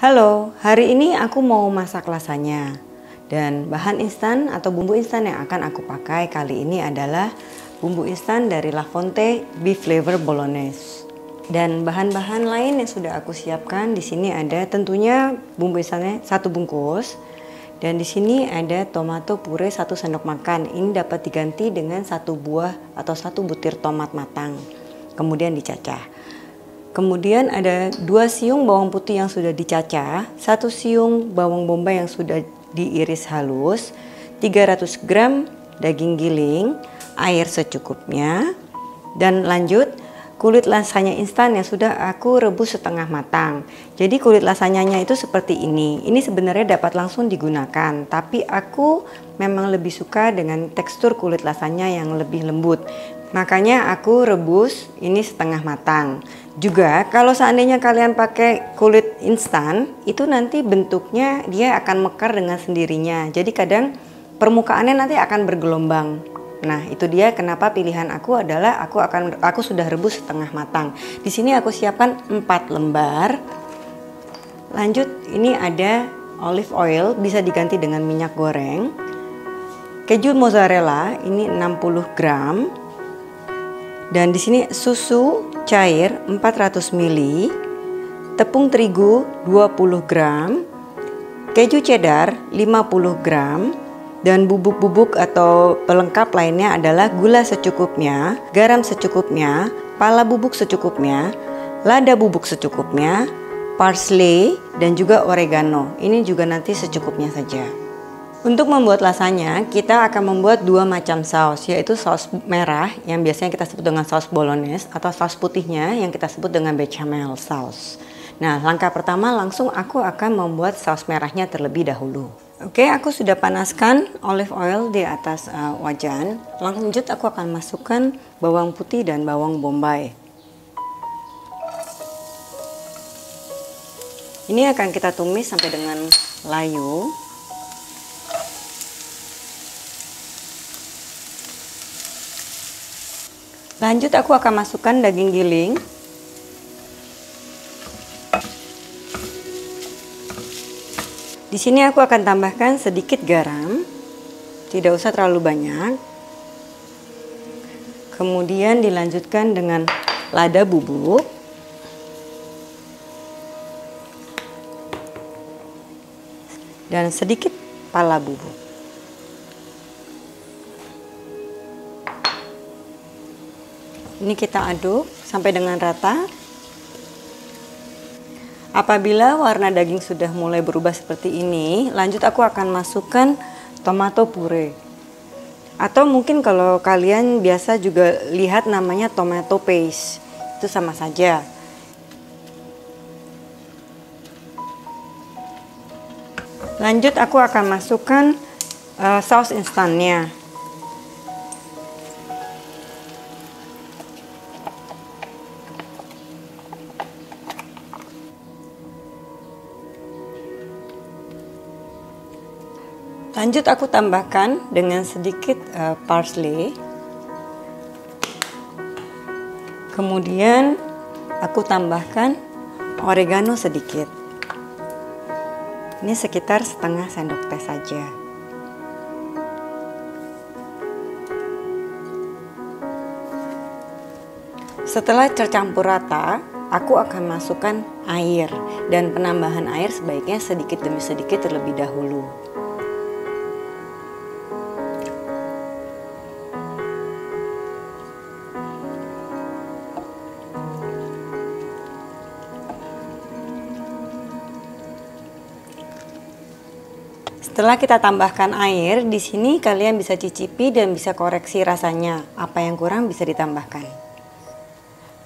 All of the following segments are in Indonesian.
Halo, hari ini aku mau masak lasanya. Dan bahan instan atau bumbu instan yang akan aku pakai kali ini adalah bumbu instan dari La Fonte Beef Flavor Bolognese. Dan bahan-bahan lain yang sudah aku siapkan di sini ada tentunya bumbu instannya satu bungkus. Dan di sini ada tomato puree satu sendok makan. Ini dapat diganti dengan satu buah atau satu butir tomat matang. Kemudian dicacah. Kemudian ada dua siung bawang putih yang sudah dicacah, satu siung bawang bombay yang sudah diiris halus, 300 gram daging giling, air secukupnya, dan lanjut kulit lasanya instan yang sudah aku rebus setengah matang. Jadi kulit lasanyanya itu seperti ini. Ini sebenarnya dapat langsung digunakan, tapi aku memang lebih suka dengan tekstur kulit lasanya yang lebih lembut. Makanya aku rebus ini setengah matang. Juga kalau seandainya kalian pakai kulit instan, itu nanti bentuknya dia akan mekar dengan sendirinya. Jadi kadang permukaannya nanti akan bergelombang. Nah, itu dia kenapa pilihan aku adalah aku akan aku sudah rebus setengah matang. Di sini aku siapkan 4 lembar. Lanjut, ini ada olive oil bisa diganti dengan minyak goreng. Keju mozzarella ini 60 gram dan di sini susu cair 400 ml, tepung terigu 20 gram, keju cheddar 50 gram, dan bubuk-bubuk atau pelengkap lainnya adalah gula secukupnya, garam secukupnya, pala bubuk secukupnya, lada bubuk secukupnya, parsley, dan juga oregano. Ini juga nanti secukupnya saja. Untuk membuat lasanya, kita akan membuat dua macam saus, yaitu saus merah yang biasanya kita sebut dengan saus bolognese atau saus putihnya yang kita sebut dengan bechamel saus. Nah, langkah pertama langsung aku akan membuat saus merahnya terlebih dahulu. Oke, aku sudah panaskan olive oil di atas uh, wajan. Lanjut aku akan masukkan bawang putih dan bawang bombay. Ini akan kita tumis sampai dengan layu. Lanjut aku akan masukkan daging giling. Di sini aku akan tambahkan sedikit garam. Tidak usah terlalu banyak. Kemudian dilanjutkan dengan lada bubuk. Dan sedikit pala bubuk. Ini kita aduk sampai dengan rata. Apabila warna daging sudah mulai berubah seperti ini, lanjut aku akan masukkan tomato puree. Atau mungkin kalau kalian biasa juga lihat namanya tomato paste. Itu sama saja. Lanjut aku akan masukkan uh, saus instannya. Lanjut aku tambahkan dengan sedikit uh, parsley. Kemudian aku tambahkan oregano sedikit. Ini sekitar setengah sendok teh saja. Setelah tercampur rata, aku akan masukkan air dan penambahan air sebaiknya sedikit demi sedikit terlebih dahulu. Setelah kita tambahkan air, di sini kalian bisa cicipi dan bisa koreksi rasanya. Apa yang kurang bisa ditambahkan.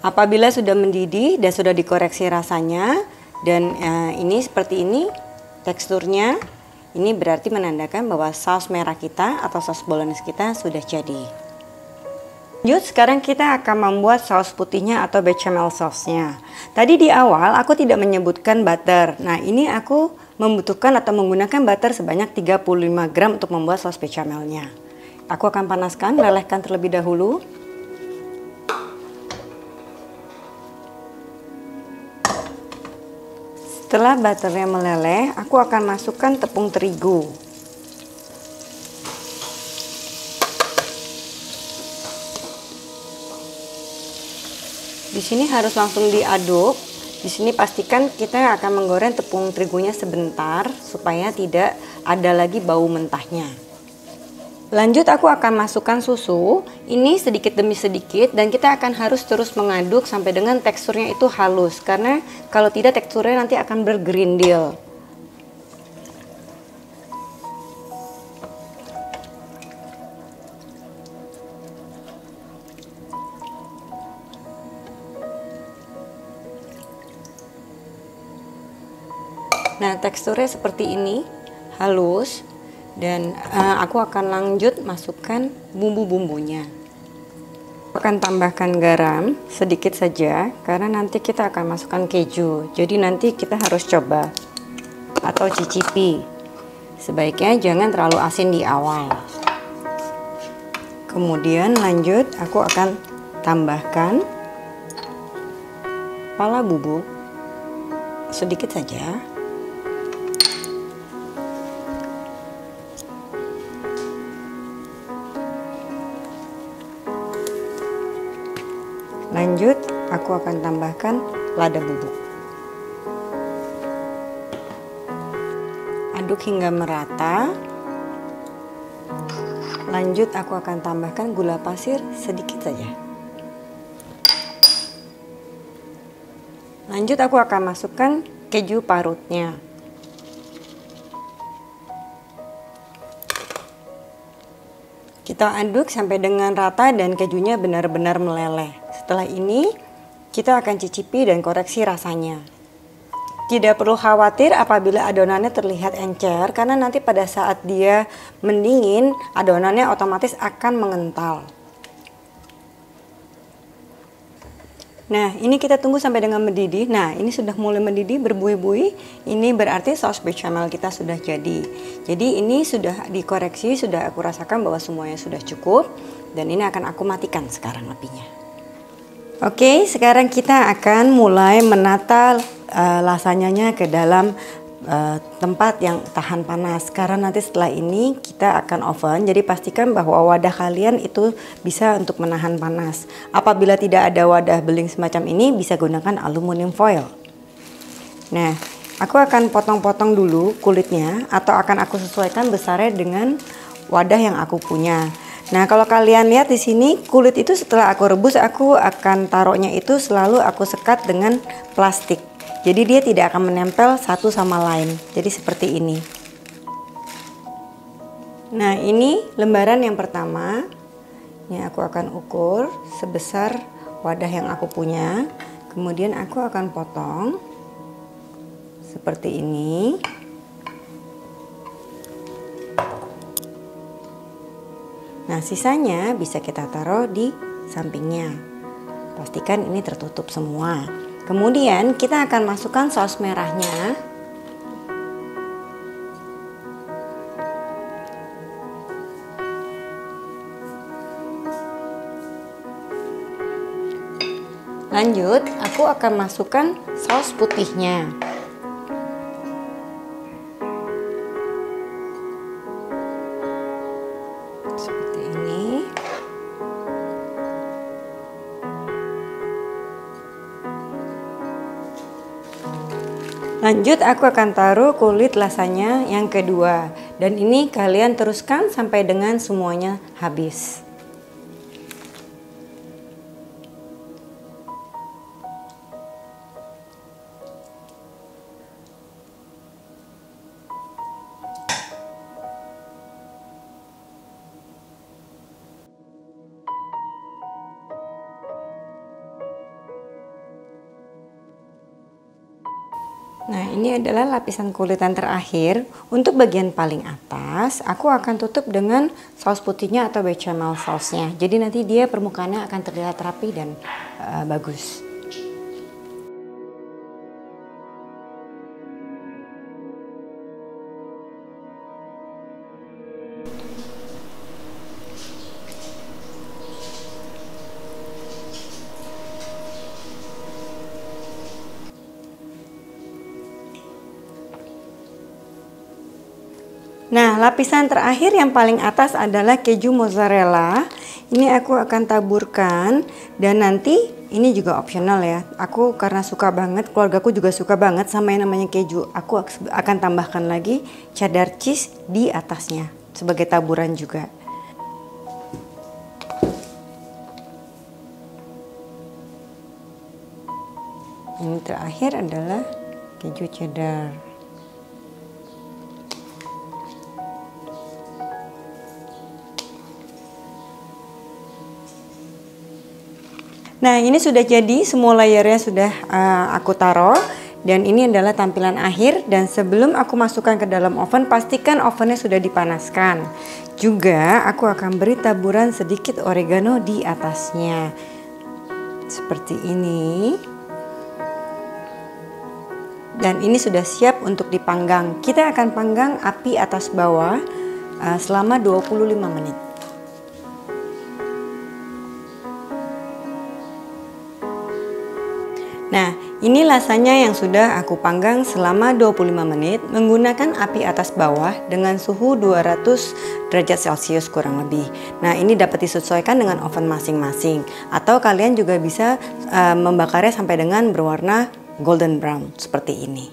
Apabila sudah mendidih dan sudah dikoreksi rasanya dan eh, ini seperti ini teksturnya, ini berarti menandakan bahwa saus merah kita atau saus bolognese kita sudah jadi. Lanjut, sekarang kita akan membuat saus putihnya atau bechamel sausnya. Tadi di awal aku tidak menyebutkan butter. Nah, ini aku membutuhkan atau menggunakan butter sebanyak 35 gram untuk membuat saus bechamelnya. Aku akan panaskan, lelehkan terlebih dahulu. Setelah butternya meleleh, aku akan masukkan tepung terigu. Di sini harus langsung diaduk. Di sini pastikan kita akan menggoreng tepung terigunya sebentar supaya tidak ada lagi bau mentahnya. Lanjut aku akan masukkan susu, ini sedikit demi sedikit dan kita akan harus terus mengaduk sampai dengan teksturnya itu halus karena kalau tidak teksturnya nanti akan bergerindil. Nah, teksturnya seperti ini, halus dan uh, aku akan lanjut masukkan bumbu-bumbunya. Akan tambahkan garam sedikit saja karena nanti kita akan masukkan keju. Jadi nanti kita harus coba atau cicipi. Sebaiknya jangan terlalu asin di awal. Kemudian lanjut aku akan tambahkan pala bubuk sedikit saja Lanjut, aku akan tambahkan lada bubuk. Aduk hingga merata. Lanjut, aku akan tambahkan gula pasir sedikit saja. Lanjut, aku akan masukkan keju parutnya. Kita aduk sampai dengan rata dan kejunya benar-benar meleleh. Setelah ini, kita akan cicipi dan koreksi rasanya. Tidak perlu khawatir apabila adonannya terlihat encer karena nanti pada saat dia mendingin adonannya otomatis akan mengental. Nah, ini kita tunggu sampai dengan mendidih. Nah, ini sudah mulai mendidih berbuih-buih. Ini berarti saus bechamel kita sudah jadi. Jadi ini sudah dikoreksi, sudah aku rasakan bahwa semuanya sudah cukup dan ini akan aku matikan sekarang apinya. Oke, sekarang kita akan mulai menata uh, lasanyanya ke dalam uh, tempat yang tahan panas. Karena nanti setelah ini kita akan oven, jadi pastikan bahwa wadah kalian itu bisa untuk menahan panas. Apabila tidak ada wadah beling semacam ini, bisa gunakan aluminium foil. Nah, aku akan potong-potong dulu kulitnya atau akan aku sesuaikan besarnya dengan wadah yang aku punya. Nah, kalau kalian lihat di sini kulit itu setelah aku rebus aku akan taruhnya itu selalu aku sekat dengan plastik. Jadi dia tidak akan menempel satu sama lain. Jadi seperti ini. Nah, ini lembaran yang pertama. Ini aku akan ukur sebesar wadah yang aku punya. Kemudian aku akan potong seperti ini. Nah, sisanya bisa kita taruh di sampingnya. Pastikan ini tertutup semua. Kemudian kita akan masukkan saus merahnya. Lanjut, aku akan masukkan saus putihnya. Lanjut aku akan taruh kulit lasanya yang kedua dan ini kalian teruskan sampai dengan semuanya habis. Nah, ini adalah lapisan kulitan terakhir. Untuk bagian paling atas, aku akan tutup dengan saus putihnya atau bechamel sausnya. Jadi nanti dia permukaannya akan terlihat rapi dan uh, bagus. Nah, lapisan terakhir yang paling atas adalah keju mozzarella. Ini aku akan taburkan dan nanti ini juga opsional ya. Aku karena suka banget, keluargaku juga suka banget sama yang namanya keju. Aku akan tambahkan lagi cheddar cheese di atasnya sebagai taburan juga. Ini terakhir adalah keju cheddar. Nah ini sudah jadi semua layarnya sudah uh, aku taruh. Dan ini adalah tampilan akhir. Dan sebelum aku masukkan ke dalam oven pastikan ovennya sudah dipanaskan. Juga aku akan beri taburan sedikit oregano di atasnya. Seperti ini. Dan ini sudah siap untuk dipanggang. Kita akan panggang api atas bawah uh, selama 25 menit Nah, ini lasanya yang sudah aku panggang selama 25 menit menggunakan api atas bawah dengan suhu 200 derajat celcius kurang lebih. Nah, ini dapat disesuaikan dengan oven masing-masing atau kalian juga bisa uh, membakarnya sampai dengan berwarna golden brown seperti ini.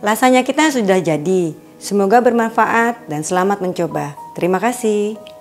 Lasanya kita sudah jadi. Semoga bermanfaat dan selamat mencoba. Terima kasih.